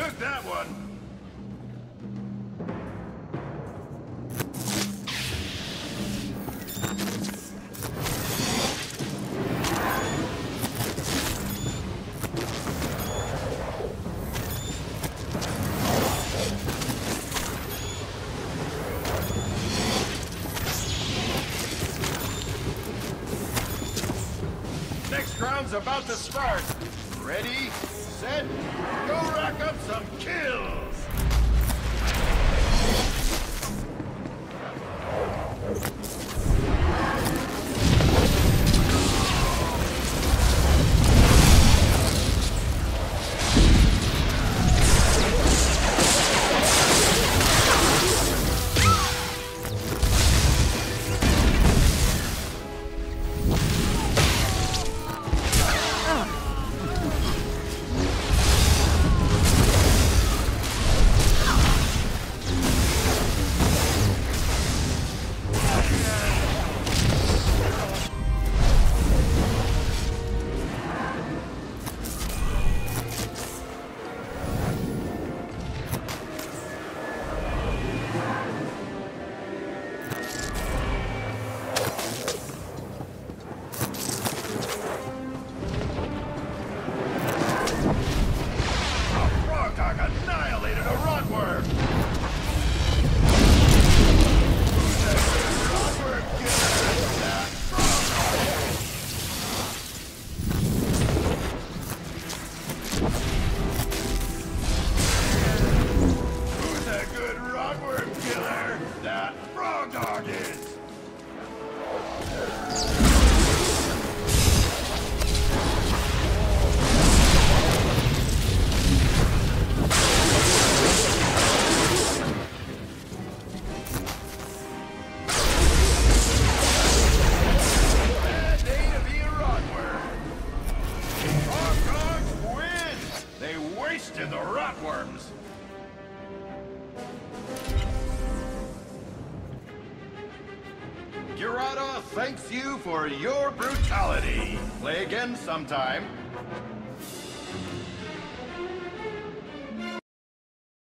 took that one. Next round's about to start. Ready, set, go rack up some kills! They wasted the rotworms! Girata thanks you for your brutality. Play again sometime.